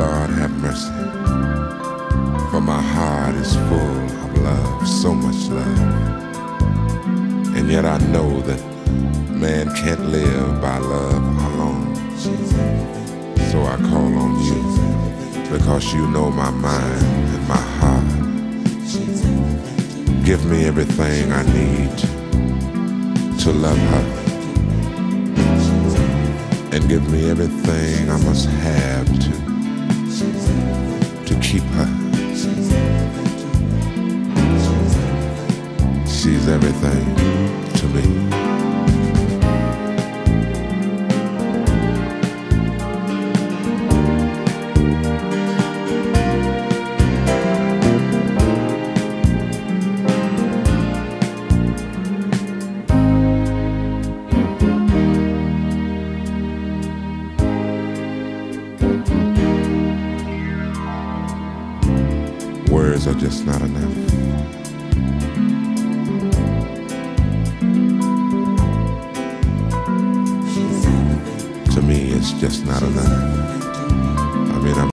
Lord have mercy. For my heart is full of love, so much love. And yet I know that man can't live by love alone. So I call on you because you know my mind and my heart. Give me everything I need to love her. And give me everything I must have to her. She's everything to me. Words are just not enough. To me, it's just not enough. I mean, I'm